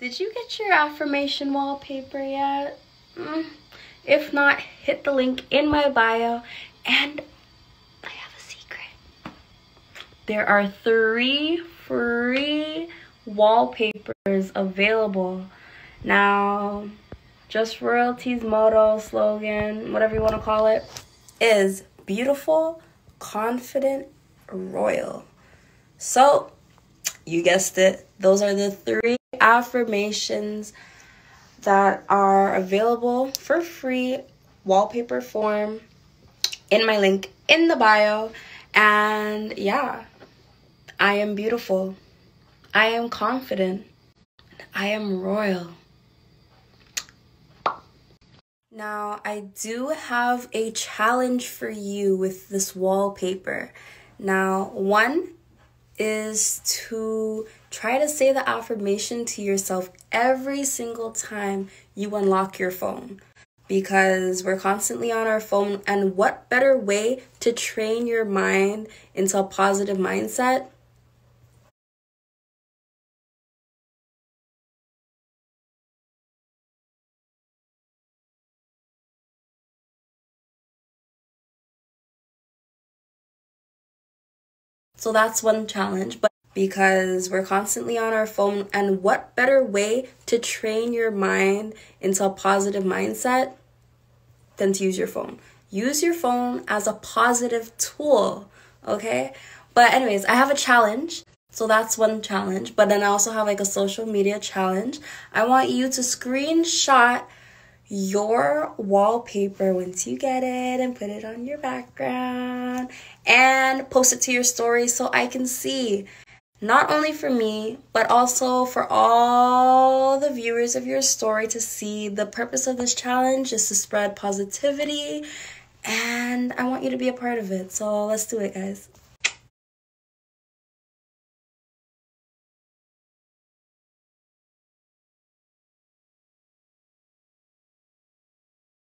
Did you get your affirmation wallpaper yet? Mm. If not, hit the link in my bio. And I have a secret. There are three free wallpapers available. Now, Just Royalty's motto, slogan, whatever you want to call it, is beautiful, confident, royal. So, you guessed it, those are the three affirmations that are available for free wallpaper form in my link in the bio. And yeah, I am beautiful. I am confident. I am royal. Now, I do have a challenge for you with this wallpaper. Now, one is to try to say the affirmation to yourself every single time you unlock your phone because we're constantly on our phone. And what better way to train your mind into a positive mindset So that's one challenge, but because we're constantly on our phone, and what better way to train your mind into a positive mindset than to use your phone? Use your phone as a positive tool, okay? But, anyways, I have a challenge. So that's one challenge. But then I also have like a social media challenge. I want you to screenshot your wallpaper once you get it and put it on your background and post it to your story so I can see. Not only for me, but also for all the viewers of your story to see. The purpose of this challenge is to spread positivity, and I want you to be a part of it. So let's do it, guys.